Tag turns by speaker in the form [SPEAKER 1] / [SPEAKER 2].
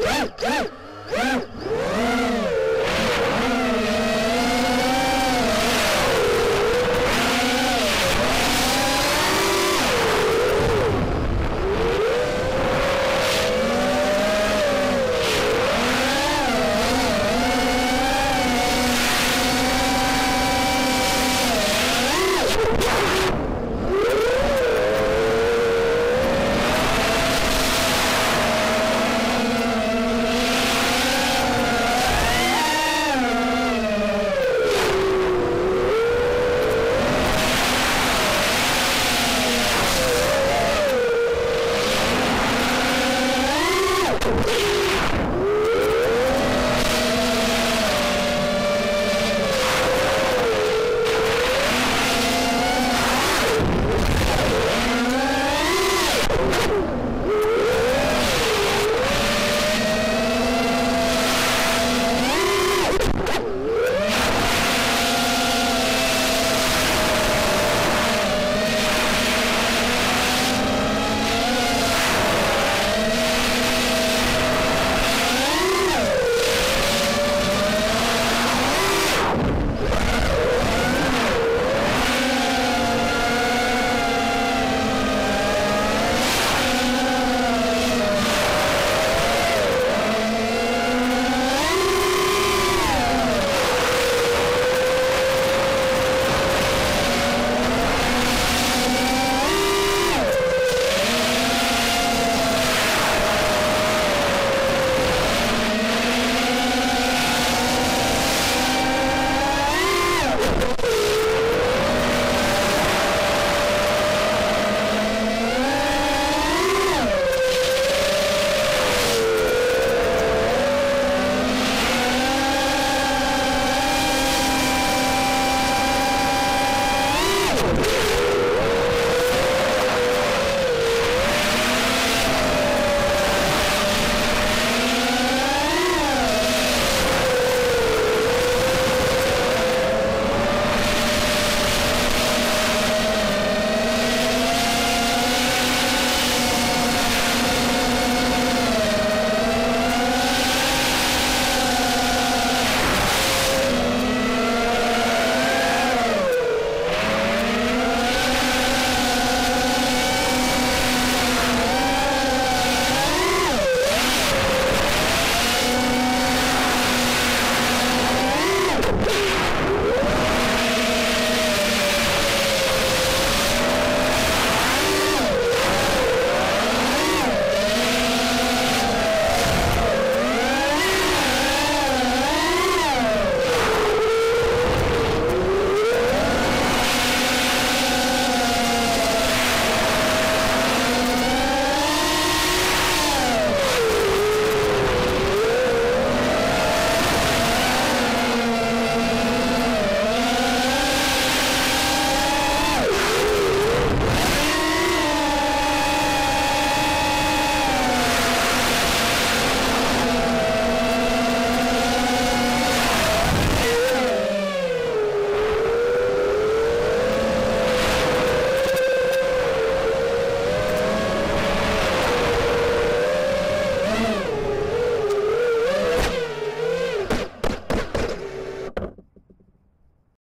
[SPEAKER 1] Hey, hey,